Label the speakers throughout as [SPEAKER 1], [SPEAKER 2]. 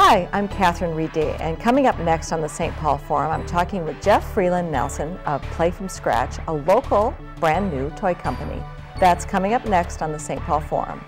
[SPEAKER 1] Hi, I'm Catherine Reid Day, and coming up next on the St. Paul Forum, I'm talking with Jeff Freeland Nelson of Play From Scratch, a local brand new toy company. That's coming up next on the St. Paul Forum.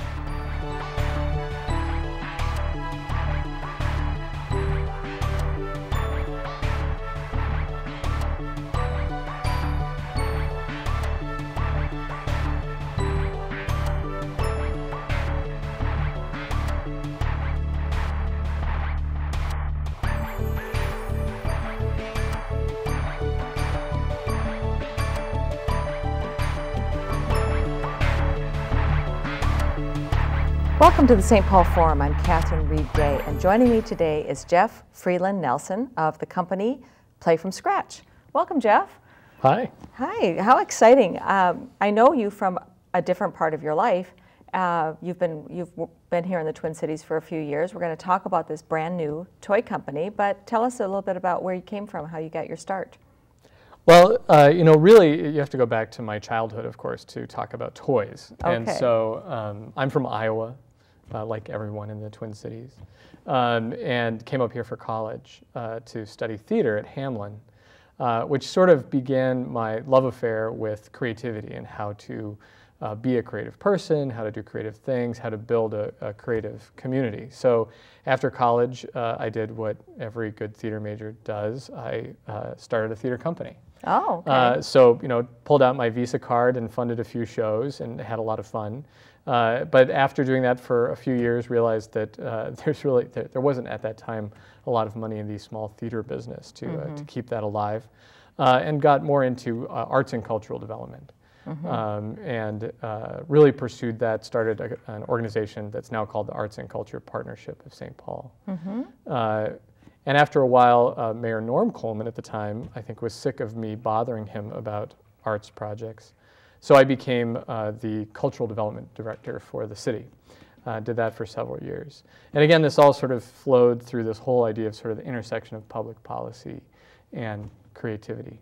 [SPEAKER 1] To the St. Paul Forum. I'm Catherine Reid Day, and joining me today is Jeff Freeland Nelson of the company Play From Scratch. Welcome, Jeff.
[SPEAKER 2] Hi.
[SPEAKER 1] Hi, how exciting. Um, I know you from a different part of your life. Uh, you've been you've been here in the Twin Cities for a few years. We're going to talk about this brand new toy company, but tell us a little bit about where you came from, how you got your start.
[SPEAKER 2] Well, uh, you know, really, you have to go back to my childhood, of course, to talk about toys.
[SPEAKER 1] Okay.
[SPEAKER 2] And so um, I'm from Iowa, uh, like everyone in the Twin Cities, um, and came up here for college uh, to study theater at Hamline, uh, which sort of began my love affair with creativity and how to uh, be a creative person, how to do creative things, how to build a, a creative community. So after college, uh, I did what every good theater major does. I uh, started a theater company.
[SPEAKER 1] Oh, okay.
[SPEAKER 2] Uh, so you know, pulled out my Visa card and funded a few shows and had a lot of fun. Uh, but after doing that for a few years, realized that uh, there's really there, there, wasn't at that time a lot of money in the small theater business to
[SPEAKER 1] Mm-hmm.
[SPEAKER 2] uh, to keep that alive, uh, and got more into uh, arts and cultural development.
[SPEAKER 1] Mm-hmm.
[SPEAKER 2] Um, and uh, really pursued that. Started a, an organization that's now called the Arts and Culture Partnership of St. Paul.
[SPEAKER 1] Mm-hmm.
[SPEAKER 2] Uh, and after a while, uh, Mayor Norm Coleman at the time, I think, was sick of me bothering him about arts projects. So I became uh, the cultural development director for the city. Uh, did that for several years. And again, this all sort of flowed through this whole idea of sort of the intersection of public policy and creativity.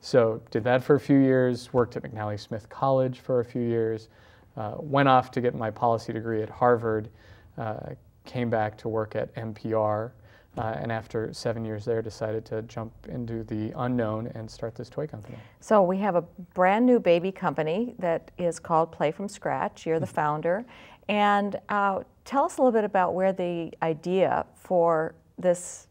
[SPEAKER 2] So did that for a few years, worked at McNally Smith College for a few years, uh, went off to get my policy degree at Harvard, uh, came back to work at NPR, uh, and after seven years there, decided to jump into the unknown and start this toy company.
[SPEAKER 1] So we have a brand new baby company that is called Play From Scratch. You're the founder. And uh, tell us a little bit about where the idea for this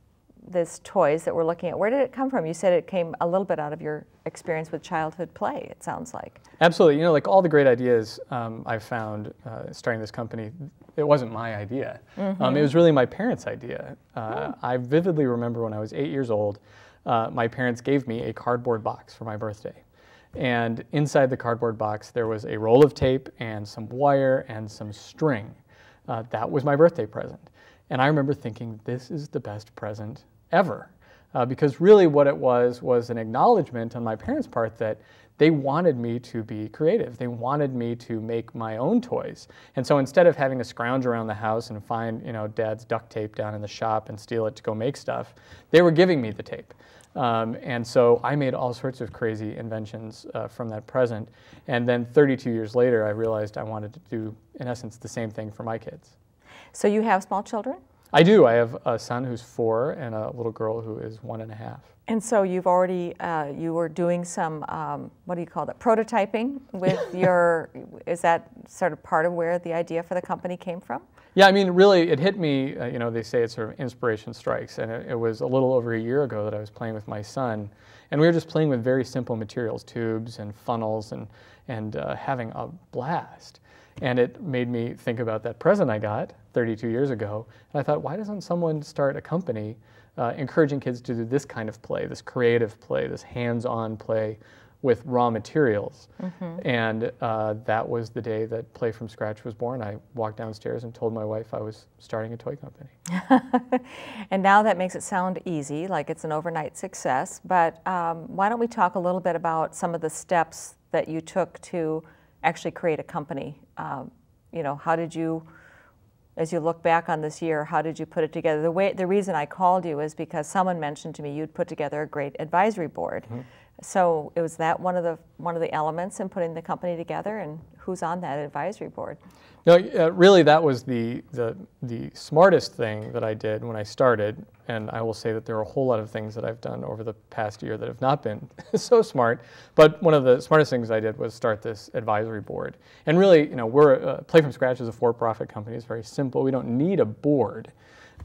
[SPEAKER 1] this toys that we're looking at, where did it come from? You said it came a little bit out of your experience with childhood play, it sounds like.
[SPEAKER 2] Absolutely. You know, like all the great ideas um, I've found uh, starting this company, it wasn't my idea. Um, it was really my parents' idea. Uh, I vividly remember when I was eight years old, uh, my parents gave me a cardboard box for my birthday. And inside the cardboard box, there was a roll of tape and some wire and some string. Uh, that was my birthday present. And I remember thinking, this is the best present ever. Uh, because really what it was was an acknowledgement on my parents' part that they wanted me to be creative. They wanted me to make my own toys. And so instead of having to scrounge around the house and find, you know, dad's duct tape down in the shop and steal it to go make stuff, they were giving me the tape. Um, and so I made all sorts of crazy inventions uh, from that present. And then 32 years later, I realized I wanted to do, in essence, the same thing for my kids.
[SPEAKER 1] So you have small children?
[SPEAKER 2] I do. I have a son who's four and a little girl who is one and a half.
[SPEAKER 1] And so you've already, uh, you were doing some, um, what do you call that, prototyping with your, is that sort of part of where the idea for the company came from?
[SPEAKER 2] Yeah, I mean, really, it hit me. Uh, you know, they say it's sort of inspiration strikes, and it, it was a little over a year ago that I was playing with my son, and we were just playing with very simple materials, tubes and funnels, and and uh, having a blast. And it made me think about that present I got 32 years ago, and I thought, why doesn't someone start a company uh, encouraging kids to do this kind of play, this creative play, this hands-on play with raw materials. And uh, that was the day that Play From Scratch was born. I walked downstairs and told my wife I was starting a toy company.
[SPEAKER 1] And now that makes it sound easy, like it's an overnight success. But um, why don't we talk a little bit about some of the steps that you took to actually create a company? Um, you know, how did you, as you look back on this year, how did you put it together? The way, the reason I called you is because someone mentioned to me you'd put together a great advisory board So it was that one of the one of the elements in putting the company together, and who's on that advisory board?
[SPEAKER 2] No, uh, really, that was the, the the smartest thing that I did when I started, and I will say that there are a whole lot of things that I've done over the past year that have not been so smart. But one of the smartest things I did was start this advisory board. And really, you know, we're uh, Play from Scratch is a for-profit company. It's very simple. We don't need a board.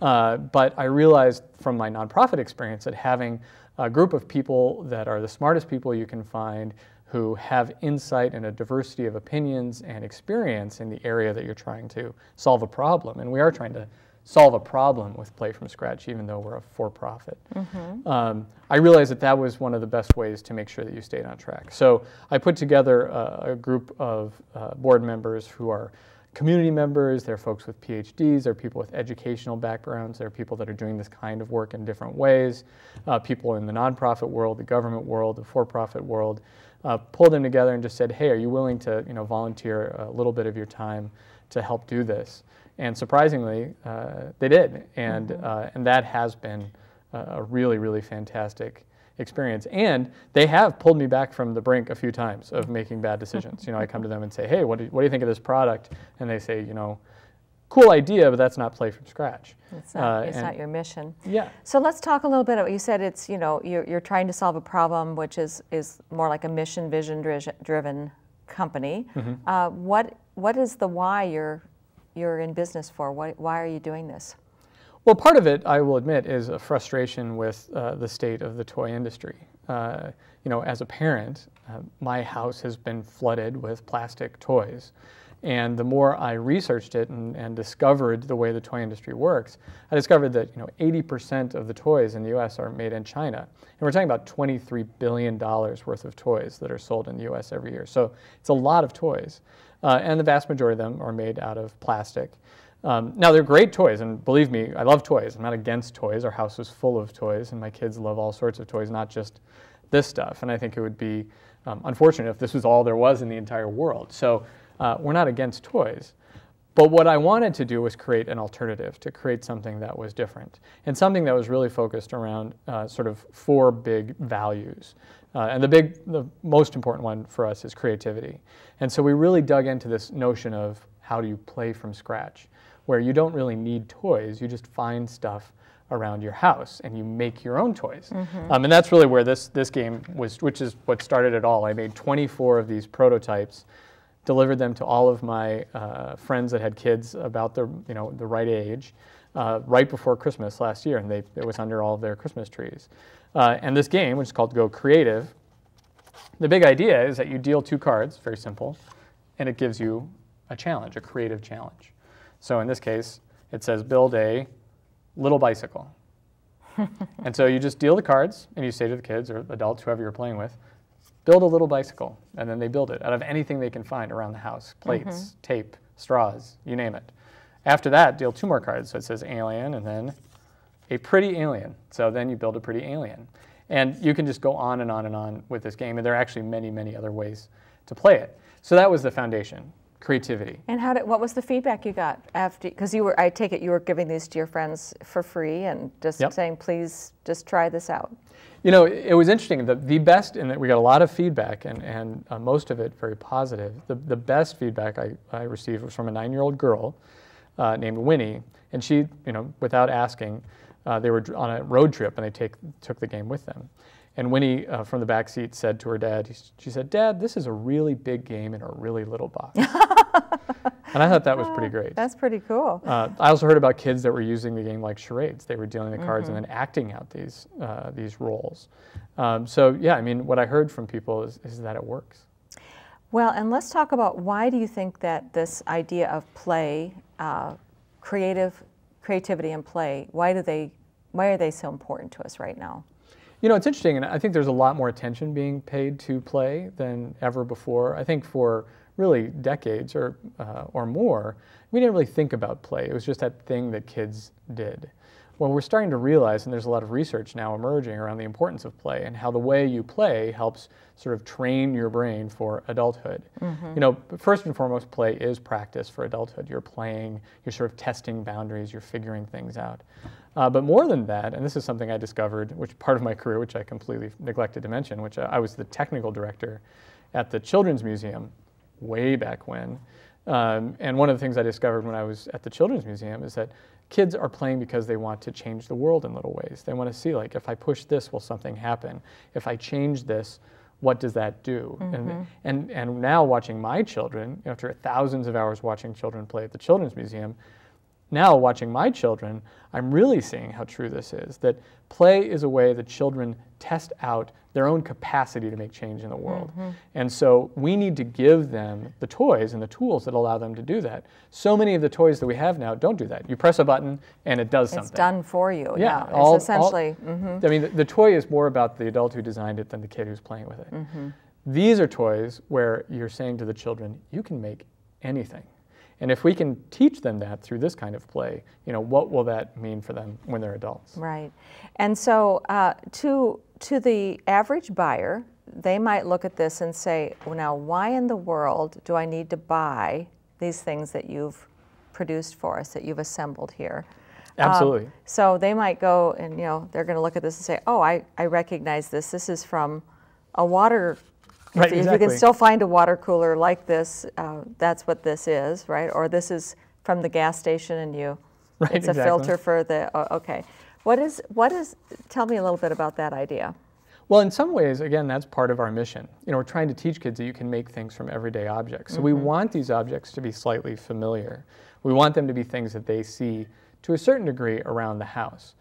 [SPEAKER 2] Uh, but I realized from my nonprofit experience that having a group of people that are the smartest people you can find who have insight and a diversity of opinions and experience in the area that you're trying to solve a problem. And we are trying to solve a problem with Play from Scratch, even though we're a for-profit. Mm-hmm. Um, I realized that that was one of the best ways to make sure that you stayed on track. So I put together a, a group of uh, board members who are community members, there are folks with PhDs, there are people with educational backgrounds, there are people that are doing this kind of work in different ways, uh, people in the nonprofit world, the government world, the for-profit world, uh, pulled them together and just said, hey, are you willing to you know, volunteer a little bit of your time to help do this? And surprisingly, uh, they did, and, mm-hmm. Uh, and that has been a really, really fantastic experience. And they have pulled me back from the brink a few times of making bad decisions. you know, I come to them and say, hey, what do, you, what do you think of this product? And they say, you know, cool idea, but that's not play from scratch.
[SPEAKER 1] It's not, uh, it's not your mission.
[SPEAKER 2] Yeah.
[SPEAKER 1] So let's talk a little bit about, you said it's, you know, you're, you're trying to solve a problem which is, is more like a mission, vision driven company. Mm-hmm. Uh, what, what is the why you're, you're in business for? Why, why are you doing this?
[SPEAKER 2] Well, part of it, I will admit, is a frustration with uh, the state of the toy industry. Uh, you know, as a parent, uh, my house has been flooded with plastic toys. And the more I researched it and, and, discovered the way the toy industry works, I discovered that you know 80% of the toys in the U.S. are made in China, and we're talking about 23 billion dollars worth of toys that are sold in the U.S. every year. So it's a lot of toys, uh, and the vast majority of them are made out of plastic. Um, now they're great toys, and believe me, I love toys. I'm not against toys. Our house is full of toys, and my kids love all sorts of toys, not just this stuff. And I think it would be um, unfortunate if this was all there was in the entire world. So uh, we're not against toys. But what I wanted to do was create an alternative, to create something that was different, and something that was really focused around uh, sort of four big values. Uh, and the big, the most important one for us is creativity. And so we really dug into this notion of how do you play from scratch where you don't really need toys, you just find stuff around your house and you make your own toys. Mm-hmm. Um, and that's really where this, this game was, which is what started it all. I made 24 of these prototypes, delivered them to all of my uh, friends that had kids about the, you know, the right age. Uh, right before Christmas last year, and they, it was under all of their Christmas trees. Uh, and this game, which is called Go Creative, the big idea is that you deal two cards, very simple, and it gives you a challenge, a creative challenge. So in this case, it says build a little bicycle. and so you just deal the cards and you say to the kids or adults, whoever you're playing with, build a little bicycle. And then they build it out of anything they can find around the house plates, mm-hmm. tape, straws, you name it. After that, deal two more cards. So it says alien and then a pretty alien. So then you build a pretty alien. And you can just go on and on and on with this game. And there are actually many, many other ways to play it. So that was the foundation creativity.
[SPEAKER 1] And how did, what was the feedback you got after, because you were, I take it you were giving these to your friends for free and just yep. saying, please just try this out.
[SPEAKER 2] You know, it was interesting. The, the best, and that we got a lot of feedback, and, and uh, most of it very positive. The, the best feedback I, I received was from a nine year old girl uh, named Winnie, and she, you know, without asking, uh, they were on a road trip and they take, took the game with them. And Winnie uh, from the back seat said to her dad, she said, Dad, this is a really big game in a really little box. and I thought that was pretty great.
[SPEAKER 1] That's pretty cool.
[SPEAKER 2] Uh, I also heard about kids that were using the game like charades. They were dealing the cards mm-hmm. and then acting out these, uh, these roles. Um, so, yeah, I mean, what I heard from people is, is that it works.
[SPEAKER 1] Well, and let's talk about why do you think that this idea of play, uh, creative, creativity and play, why do they, why are they so important to us right now?
[SPEAKER 2] You know, it's interesting, and I think there's a lot more attention being paid to play than ever before. I think for really decades or, uh, or more, we didn't really think about play. It was just that thing that kids did. well, we're starting to realize, and there's a lot of research now emerging around the importance of play and how the way you play helps sort of train your brain for adulthood. Mm-hmm. You know, first and foremost, play is practice for adulthood. You're playing, you're sort of testing boundaries, you're figuring things out. Uh, but more than that, and this is something I discovered, which part of my career, which I completely neglected to mention, which I, I was the technical director at the Children's Museum way back when. Um, and one of the things I discovered when I was at the Children's Museum is that kids are playing because they want to change the world in little ways. They want to see, like, if I push this, will something happen? If I change this, what does that do? Mm-hmm. And, and, and now watching my children, after thousands of hours watching children play at the Children's Museum, now watching my children, I'm really seeing how true this is that play is a way that children test out their own capacity to make change in the world. Mm-hmm. And so we need to give them the toys and the tools that allow them to do that. So many of the toys that we have now don't do that. You press a button and it does
[SPEAKER 1] it's
[SPEAKER 2] something.
[SPEAKER 1] It's done for you.
[SPEAKER 2] Yeah,
[SPEAKER 1] yeah. All, it's essentially.
[SPEAKER 2] All, mm-hmm. I mean, the, the, toy is more about the adult who designed it than the kid who's playing with it. Mm-hmm. These are toys where you're saying to the children, you can make anything. And if we can teach them that through this kind of play, you know, what will that mean for them when they're adults?
[SPEAKER 1] Right. And so uh, to, to the average buyer, they might look at this and say, well, now, why in the world do I need to buy these things that you've produced for us, that you've assembled here?
[SPEAKER 2] Absolutely. Um,
[SPEAKER 1] so they might go and, you know, they're going to look at this and say, oh, I, I recognize this. This is from a water
[SPEAKER 2] Right,
[SPEAKER 1] if,
[SPEAKER 2] exactly.
[SPEAKER 1] if you can still find a water cooler like this, uh, that's what this is, right? Or this is from the gas station and you,
[SPEAKER 2] right,
[SPEAKER 1] it's
[SPEAKER 2] exactly.
[SPEAKER 1] a filter for the, oh, okay. What is, what is, tell me a little bit about that idea.
[SPEAKER 2] Well, in some ways, again, that's part of our mission. You know, we're trying to teach kids that you can make things from everyday objects. So mm-hmm. we want these objects to be slightly familiar. We want them to be things that they see to a certain degree around the house.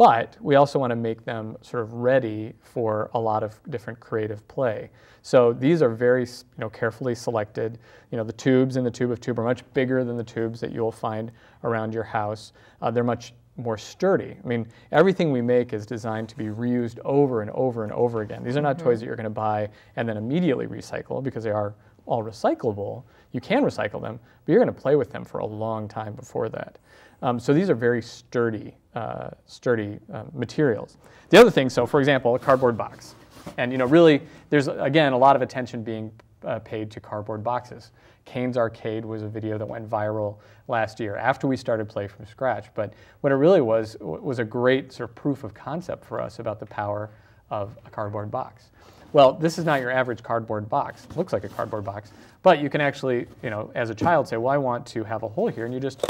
[SPEAKER 2] But we also want to make them sort of ready for a lot of different creative play. So these are very you know, carefully selected. You know, the tubes in the tube of tube are much bigger than the tubes that you'll find around your house. Uh, they're much more sturdy. I mean, everything we make is designed to be reused over and over and over again. These are not mm-hmm. toys that you're going to buy and then immediately recycle because they are all recyclable. You can recycle them, but you're going to play with them for a long time before that. Um, so these are very sturdy, uh, sturdy uh, materials. The other thing, so for example, a cardboard box. And you know, really, there's again a lot of attention being uh, paid to cardboard boxes. Caine's Arcade was a video that went viral last year after we started Play from Scratch. But what it really was was a great sort of proof of concept for us about the power of a cardboard box. Well, this is not your average cardboard box. It looks like a cardboard box, but you can actually, you know, as a child say, well, I want to have a hole here, and you just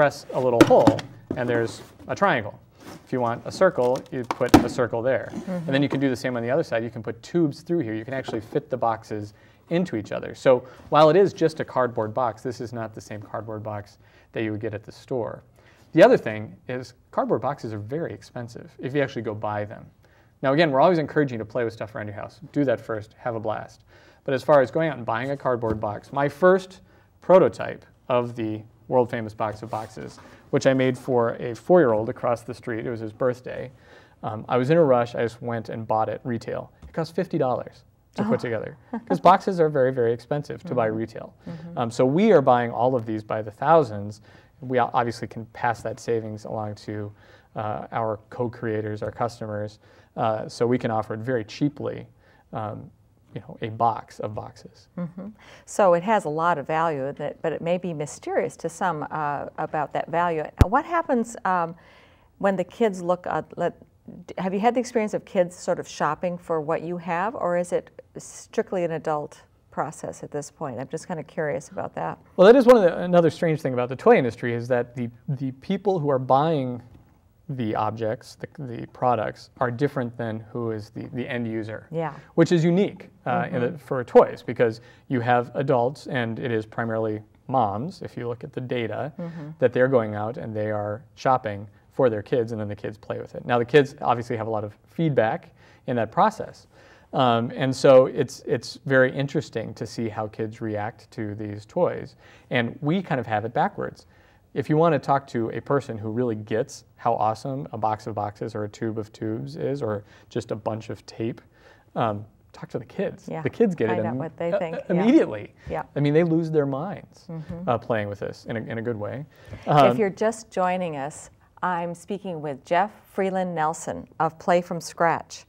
[SPEAKER 2] press a little hole, and there's a triangle. If you want a circle, you put a circle there. Mm-hmm. And then you can do the same on the other side. You can put tubes through here. You can actually fit the boxes into each other. So while it is just a cardboard box, this is not the same cardboard box that you would get at the store. The other thing is cardboard boxes are very expensive if you actually go buy them. Now again, we're always encouraging you to play with stuff around your house. Do that first, have a blast. But as far as going out and buying a cardboard box, my first prototype of the world famous box of boxes, which I made for a four year old across the street. It was his birthday. Um, I was in a rush. I just went and bought it retail. It cost $50 to oh. put together because boxes are very, very expensive to mm-hmm. buy retail. Mm-hmm. Um, so we are buying all of these by the thousands. We obviously can pass that savings along to uh, our co creators, our customers, uh, so we can offer it very cheaply. Um, you know, a box of boxes. Mm-hmm.
[SPEAKER 1] So it has a lot of value, that, but it may be mysterious to some uh, about that value. What happens um, when the kids look at, let, have you had the experience of kids sort of shopping for what you have, or is it strictly an adult process at this point? I'm just kind of curious about that.
[SPEAKER 2] Well, that is one of the, another strange thing about the toy industry is that the, the people who are buying the objects, the, the products, are different than who is the, the end user.
[SPEAKER 1] Yeah.
[SPEAKER 2] Which is unique uh, mm-hmm. the, for toys because you have adults and it is primarily moms, if you look at the data, mm-hmm. that they're going out and they are shopping for their kids and then the kids play with it. Now, the kids obviously have a lot of feedback in that process. Um, and so it's, it's very interesting to see how kids react to these toys. And we kind of have it backwards if you want to talk to a person who really gets how awesome a box of boxes or a tube of tubes is, or just a bunch of tape, um, talk to the kids.
[SPEAKER 1] Yeah.
[SPEAKER 2] The kids get
[SPEAKER 1] Find
[SPEAKER 2] it
[SPEAKER 1] out what they think. Uh,
[SPEAKER 2] immediately.
[SPEAKER 1] Yeah.
[SPEAKER 2] I mean, they lose their minds mm-hmm. uh, playing with this in a, in a good way. Um,
[SPEAKER 1] if you're just joining us, I'm speaking with Jeff Freeland Nelson of Play from Scratch,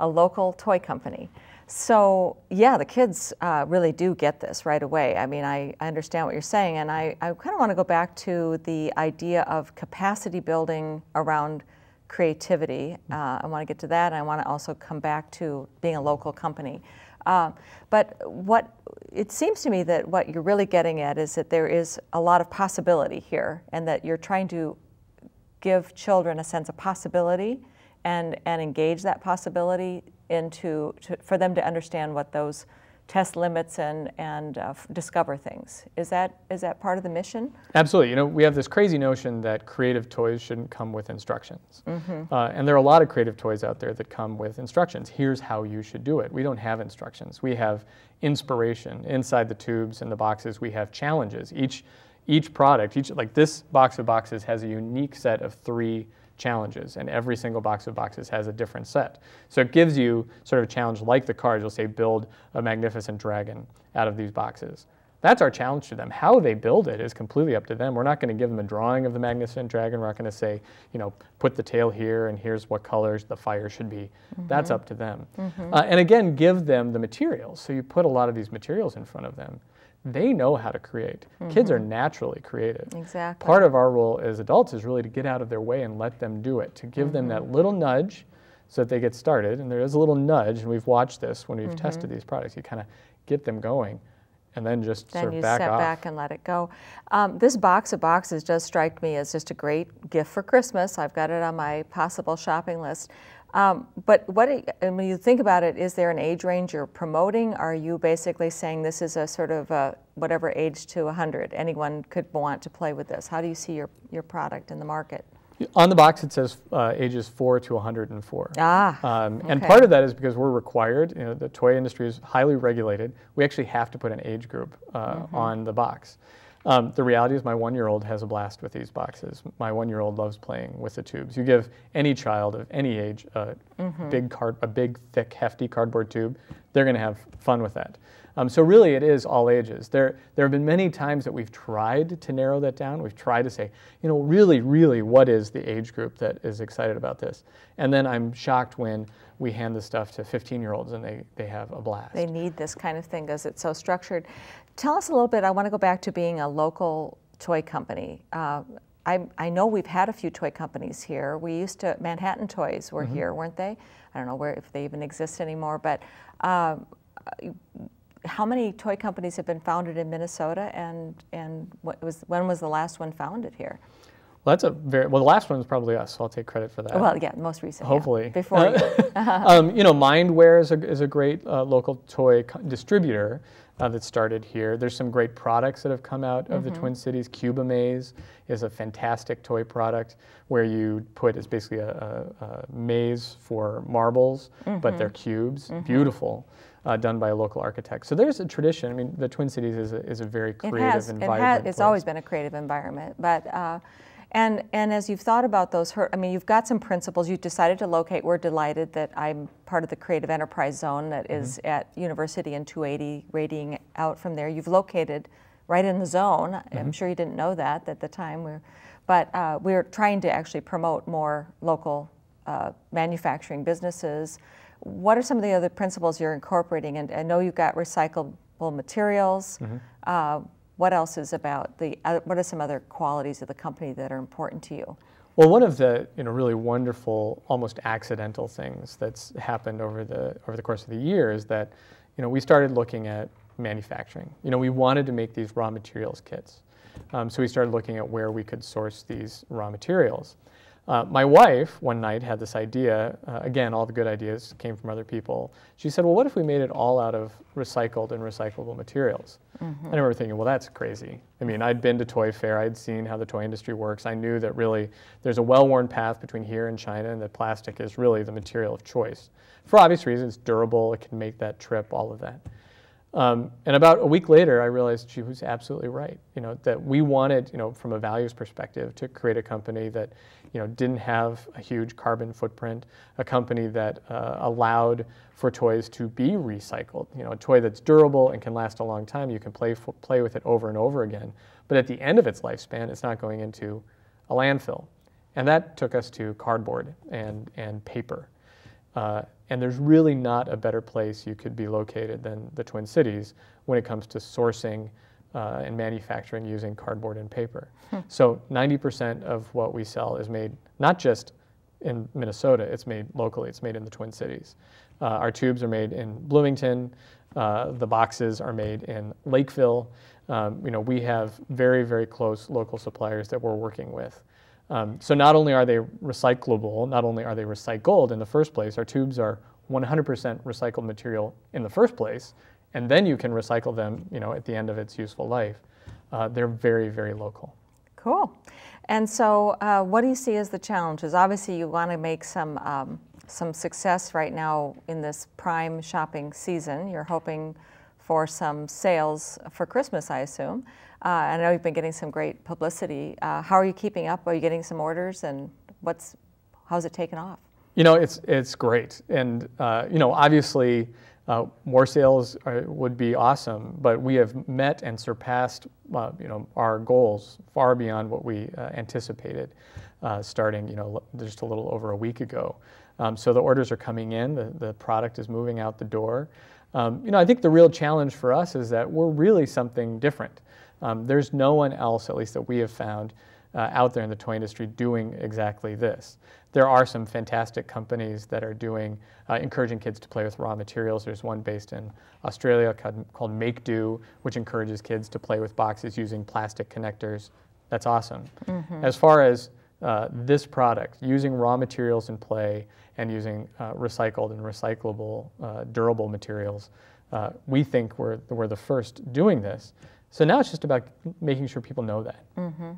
[SPEAKER 1] a local toy company. So, yeah, the kids uh, really do get this right away. I mean, I, I understand what you're saying, and I, I kind of want to go back to the idea of capacity building around creativity. Uh, I want to get to that, and I want to also come back to being a local company. Uh, but what it seems to me that what you're really getting at is that there is a lot of possibility here, and that you're trying to give children a sense of possibility and, and engage that possibility into to, for them to understand what those test limits and, and uh, discover things. Is that, is that part of the mission?
[SPEAKER 2] Absolutely. You know, we have this crazy notion that creative toys shouldn't come with instructions. Mm-hmm. Uh, and there are a lot of creative toys out there that come with instructions. Here's how you should do it. We don't have instructions. We have inspiration. Inside the tubes and the boxes, we have challenges. Each, each product, each, like this box of boxes has a unique set of three challenges, and every single box of boxes has a different set. So it gives you sort of a challenge like the cards. You'll say, build a magnificent dragon out of these boxes. That's our challenge to them. How they build it is completely up to them. We're not going to give them a drawing of the magnificent dragon. We're not going to say, you know, put the tail here and here's what colors the fire should be. Mm-hmm. That's up to them. Mm-hmm. Uh, and again, give them the materials. So you put a lot of these materials in front of them they know how to create. Mm-hmm. Kids are mm-hmm. naturally creative.
[SPEAKER 1] Exactly.
[SPEAKER 2] Part of our role as adults is really to get out of their way and let them do it, to give mm-hmm. them that mm-hmm. little nudge so that they get started. And there is a little nudge, and we've watched this when we've mm-hmm. tested these products. You kind of get them going and then just
[SPEAKER 1] then
[SPEAKER 2] sort of
[SPEAKER 1] you
[SPEAKER 2] back
[SPEAKER 1] step
[SPEAKER 2] off.
[SPEAKER 1] back and let it go. Um, this box of boxes does strike me as just a great gift for Christmas. I've got it on my possible shopping list. Um, but what, when you think about it, is there an age range you're promoting? Are you basically saying this is a sort of a whatever age to 100, anyone could want to play with this? How do you see your, your product in the market?
[SPEAKER 2] On the box, it says uh, ages 4 to 104.
[SPEAKER 1] Ah. Um,
[SPEAKER 2] and part of that is because we're required, you know, the toy industry is highly regulated. We actually have to put an age group uh, mm-hmm. on the box. Um, the reality is, my one year old has a blast with these boxes. My one year old loves playing with the tubes. You give any child of any age a mm-hmm. big card, a big, thick, hefty cardboard tube, they're going to have fun with that. Um, so really, it is all ages. There, there have been many times that we've tried to narrow that down. We've tried to say, you know, really, really, what is the age group that is excited about this? And then I'm shocked when we hand the stuff to 15-year-olds and they, they have a blast.
[SPEAKER 1] They need this kind of thing because it's so structured. Tell us a little bit. I want to go back to being a local toy company. Uh, I, I, know we've had a few toy companies here. We used to Manhattan Toys were mm-hmm. here, weren't they? I don't know where if they even exist anymore, but. Uh, how many toy companies have been founded in Minnesota, and and what was when was the last one founded here?
[SPEAKER 2] Well, that's a very well. The last one is probably us, so I'll take credit for that.
[SPEAKER 1] Well, yeah, most recent.
[SPEAKER 2] Hopefully,
[SPEAKER 1] yeah, before you.
[SPEAKER 2] um, you know, Mindware is a is a great uh, local toy distributor uh, that started here. There's some great products that have come out of mm-hmm. the Twin Cities. Q-BA-MAZE is a fantastic toy product where you put it's basically a, a, a maze for marbles, mm-hmm. but they're cubes. Mm-hmm. Beautiful uh, done by a local architect. So there's a tradition. I mean, the Twin Cities is a, is a very creative
[SPEAKER 1] it has,
[SPEAKER 2] and
[SPEAKER 1] it has, It's always been a creative environment, but. Uh, and, and as you've thought about those, I mean, you've got some principles. You've decided to locate. We're delighted that I'm part of the Creative Enterprise Zone that is mm-hmm. at University in 280, radiating out from there. You've located right in the zone. Mm-hmm. I'm sure you didn't know that at the time. We're, but uh, we're trying to actually promote more local uh, manufacturing businesses, what are some of the other principles you're incorporating? And I know you've got recyclable materials. Mm-hmm. Uh, what else is about the? Uh, what are some other qualities of the company that are important to you?
[SPEAKER 2] Well, one of the you know really wonderful, almost accidental things that's happened over the over the course of the year is that you know we started looking at manufacturing. You know, we wanted to make these raw materials kits, um, so we started looking at where we could source these raw materials. Uh, my wife one night had this idea. Uh, again, all the good ideas came from other people. She said, "Well, what if we made it all out of recycled and recyclable materials?" Mm-hmm. I remember thinking, "Well, that's crazy." I mean, I'd been to Toy Fair. I'd seen how the toy industry works. I knew that really there's a well-worn path between here and China, and that plastic is really the material of choice for obvious reasons. Durable, it can make that trip, all of that. Um, and about a week later, I realized she was absolutely right. You know that we wanted, you know, from a values perspective, to create a company that, you know, didn't have a huge carbon footprint, a company that uh, allowed for toys to be recycled. You know, a toy that's durable and can last a long time. You can play play with it over and over again. But at the end of its lifespan, it's not going into a landfill. And that took us to cardboard and, and paper. Uh, and there's really not a better place you could be located than the Twin Cities when it comes to sourcing uh, and manufacturing using cardboard and paper. Hmm. So 90% of what we sell is made not just in Minnesota, it's made locally, it's made in the Twin Cities. Uh, our tubes are made in Bloomington, uh, the boxes are made in Lakeville. Um, you know, we have very, very close local suppliers that we're working with. Um, so not only are they recyclable, not only are they recycled in the first place, our tubes are 100% recycled material in the first place, and then you can recycle them, you know, at the end of its useful life. Uh, they're very, very local.
[SPEAKER 1] Cool. And so, uh, what do you see as the challenges? Obviously, you want to make some um, some success right now in this prime shopping season. You're hoping for some sales for Christmas, I assume. Uh, I know you've been getting some great publicity. Uh, how are you keeping up? Are you getting some orders, and what's how's it taken off?
[SPEAKER 2] You know, it's it's great, and uh, you know, obviously, uh, more sales are, would be awesome. But we have met and surpassed, uh, you know, our goals far beyond what we uh, anticipated, starting, you know, just a little over a week ago. Um, so the orders are coming in, the, the product is moving out the door. Um, you know, I think the real challenge for us is that we're really something different. Um, there's no one else, at least that we have found, uh, out there in the toy industry doing exactly this. There are some fantastic companies that are doing, uh, encouraging kids to play with raw materials. There's one based in Australia called, called Makedo, which encourages kids to play with boxes using plastic connectors. That's awesome. Mm-hmm. As far as uh, this product, using raw materials in play and using uh, recycled and recyclable, uh, durable materials, uh, we think we're, we're the first doing this. So now it's just about making sure people know that. Mm-hmm.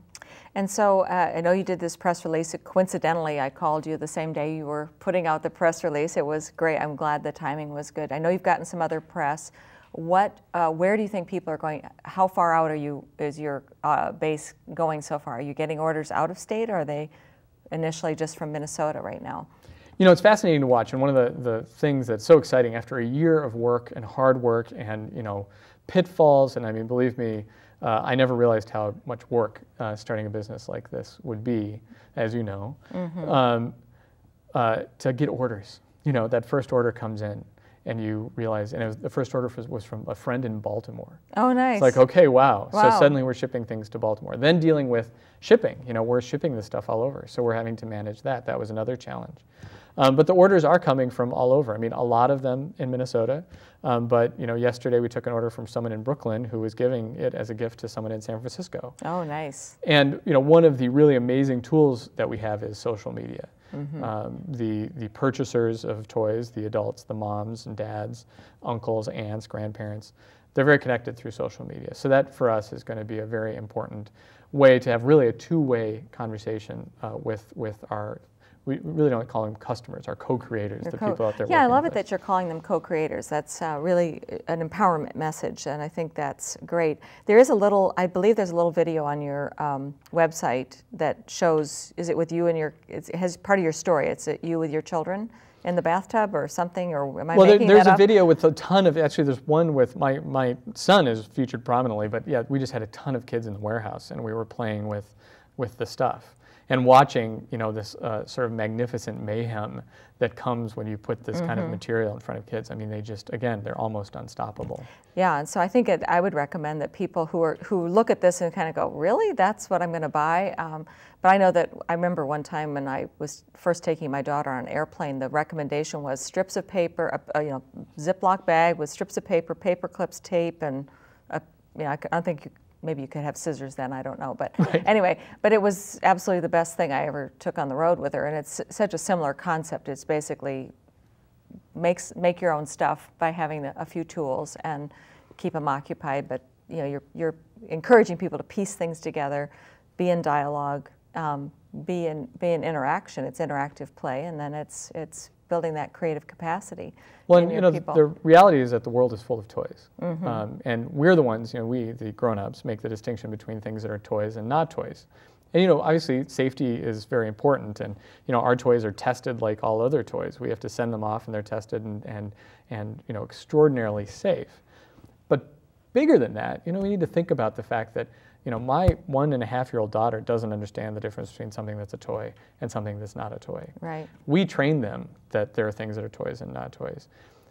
[SPEAKER 1] And so uh, I know you did this press release. Coincidentally, I called you the same day you were putting out the press release. It was great. I'm glad the timing was good. I know you've gotten some other press. What, uh, where do you think people are going? How far out are you? Is your uh, base going so far? Are you getting orders out of state, or are they initially just from Minnesota right now?
[SPEAKER 2] You know, it's fascinating to watch, and one of the, the things that's so exciting after a year of work and hard work and you know pitfalls, and I mean, believe me, uh, I never realized how much work uh, starting a business like this would be, as you know, mm-hmm. um, uh, to get orders. You know, that first order comes in, and you realize, and it was, the first order was, was, from a friend in Baltimore.
[SPEAKER 1] Oh, nice.
[SPEAKER 2] It's like, okay, wow. wow. So suddenly we're shipping things to Baltimore. Then dealing with shipping. You know, we're shipping this stuff all over, so we're having to manage that. That was another challenge. Um, but the orders are coming from all over. I mean, a lot of them in Minnesota. Um, but you know, yesterday we took an order from someone in Brooklyn who was giving it as a gift to someone in San Francisco.
[SPEAKER 1] Oh, nice.
[SPEAKER 2] And you know, one of the really amazing tools that we have is social media. Mm-hmm. Um, the, the purchasers of toys, the adults, the moms and dads, uncles, aunts, grandparents, they're very connected through social media. So that for us is going to be a very important way to have really a two-way conversation uh, with, with our we really don't call them customers, our co-creators, Your the co- people out there.
[SPEAKER 1] Yeah, I love it that you're calling them co-creators. That's uh, really an empowerment message, and I think that's great. There is a little, I believe there's a little video on your um, website that shows, is it with you and your, it has part of your story. It's you with your children in the bathtub or something, or am I
[SPEAKER 2] well,
[SPEAKER 1] making
[SPEAKER 2] there, there's
[SPEAKER 1] that
[SPEAKER 2] a video with a ton of, actually there's one with, my, my son is featured prominently, but yeah, we just had a ton of kids in the warehouse, and we were playing with, with the stuff and watching you know this uh, sort of magnificent mayhem that comes when you put this mm-hmm. kind of mm-hmm. material in front of kids. I mean, they just again they're almost unstoppable.
[SPEAKER 1] Yeah, and so I think it, I would recommend that people who are who look at this and kind of go, really, that's what I'm going to buy. Um, but I know that I remember one time when I was first taking my daughter on an airplane, the recommendation was strips of paper, a, a you know, Ziploc bag with strips of paper, paper clips, tape, and a, you know, I, I don't think you maybe you could have scissors then i don't know but right. anyway but it was absolutely the best thing i ever took on the road with her and it's such a similar concept it's basically makes make your own stuff by having a few tools and keep them occupied but you know you're, you're encouraging people to piece things together be in dialogue um, be in be in interaction it's interactive play and then it's it's building that creative capacity.
[SPEAKER 2] Well, and, you know, people. the reality is that the world is full of toys, mm-hmm. um, and we're the ones, you know, we the grown-ups make the distinction between things that are toys and not toys. And you know, obviously, safety is very important, and you know, our toys are tested like all other toys. We have to send them off, and they're tested and and and you know, extraordinarily safe. But bigger than that, you know, we need to think about the fact that You know, my one and a half year old daughter doesn't understand the difference between something that's a toy and something that's not a toy.
[SPEAKER 1] Right.
[SPEAKER 2] We train them that there are things that are toys and not toys.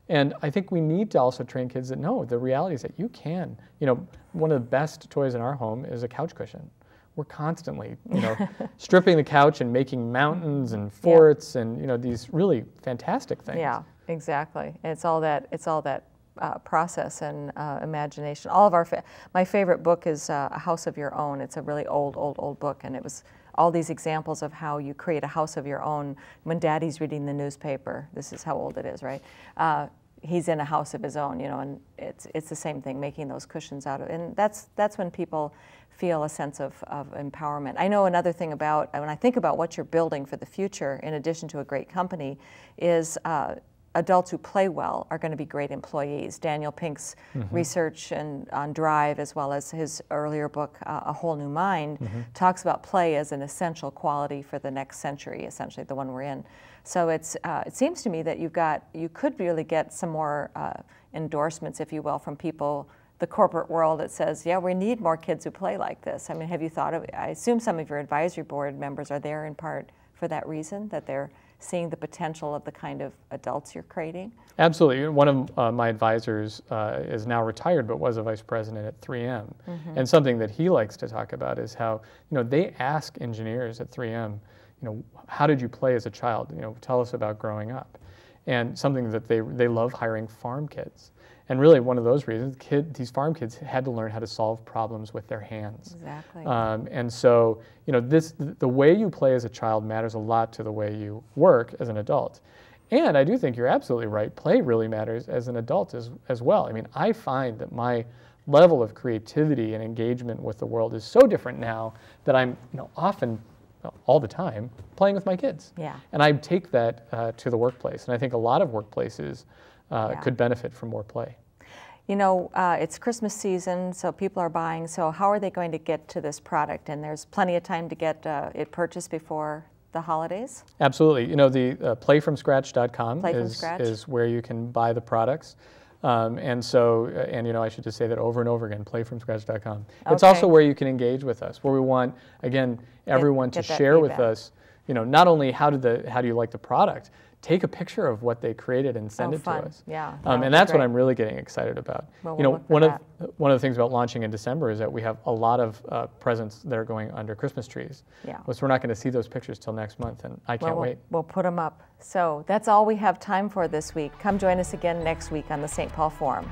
[SPEAKER 2] And I think we need to also train kids that no, the reality is that you can. You know, one of the best toys in our home is a couch cushion. We're constantly, you know, stripping the couch and making mountains and forts yeah. and you know these really fantastic things.
[SPEAKER 1] Yeah, exactly. It's all that. It's all that uh, process and uh, imagination. All of our, fa my favorite book is uh, A House of Your Own. It's a really old, old, old book, and it was all these examples of how you create a house of your own when daddy's reading the newspaper. This is how old it is, right? Uh, he's in a house of his own, you know, and it's, it's the same thing, making those cushions out of, and that's, that's when people feel a sense of, of empowerment. I know another thing about, when I think about what you're building for the future, in addition to a great company, is uh, adults who play well are going to be great employees. Daniel Pink's mm-hmm. research and on Drive, as well as his earlier book, uh, A Whole New Mind, mm-hmm. talks about play as an essential quality for the next century, essentially the one we're in. So it's uh, it seems to me that you've got you could really get some more uh, endorsements, if you will, from people. The corporate world that says, yeah, we need more kids who play like this. I mean, have you thought of? I assume some of your advisory board members are there in part for that reason, that they're seeing the potential of the kind of adults you're creating?
[SPEAKER 2] Absolutely. One of uh, my advisors uh, is now retired, but was a vice president at 3M. Mm-hmm. And something that he likes to talk about is how you know they ask engineers at 3M, you know, how did you play as a child? You know, tell us about growing up. And something that they they love hiring farm kids. And really, one of those reasons, kid, these farm kids had to learn how to solve problems with their hands.
[SPEAKER 1] Exactly.
[SPEAKER 2] Um, and so, you know, this the way you play as a child matters a lot to the way you work as an adult. And I do think you're absolutely right. Play really matters as an adult as, as well. I mean, I find that my level of creativity and engagement with the world is so different now that I'm, you know, often all the time playing with my kids.
[SPEAKER 1] Yeah.
[SPEAKER 2] And I take that uh, to the workplace. And I think a lot of workplaces uh, yeah. could benefit from more play.
[SPEAKER 1] You know, uh, it's Christmas season, so people are buying. So how are they going to get to this product? And there's plenty of time to get uh, it purchased before the holidays.
[SPEAKER 2] Absolutely. You know, the uh, playfromscratch.com
[SPEAKER 1] Play
[SPEAKER 2] is,
[SPEAKER 1] scratch.
[SPEAKER 2] is where you can buy the products. Um, and so, uh, and you know, I should just say that over and over again, playfromscratch.com. Okay. It's also where you can engage with us, where we want, again, everyone get, get to share with us, you know, not only how did the, how do you like the product, take a picture of what they created and send
[SPEAKER 1] oh,
[SPEAKER 2] it
[SPEAKER 1] fun.
[SPEAKER 2] to us.
[SPEAKER 1] Yeah,
[SPEAKER 2] um, and that's what I'm really getting excited about.
[SPEAKER 1] Well,
[SPEAKER 2] you know,
[SPEAKER 1] we'll
[SPEAKER 2] one
[SPEAKER 1] of
[SPEAKER 2] that. one of the things about launching in December is that we have a lot of uh, presents that are going under Christmas trees.
[SPEAKER 1] Yeah.
[SPEAKER 2] So we're not going to see those pictures till next month, and I can't
[SPEAKER 1] well,
[SPEAKER 2] wait.
[SPEAKER 1] We'll put them up. So that's all we have time for this week. Come join us again next week on the St. Paul Forum.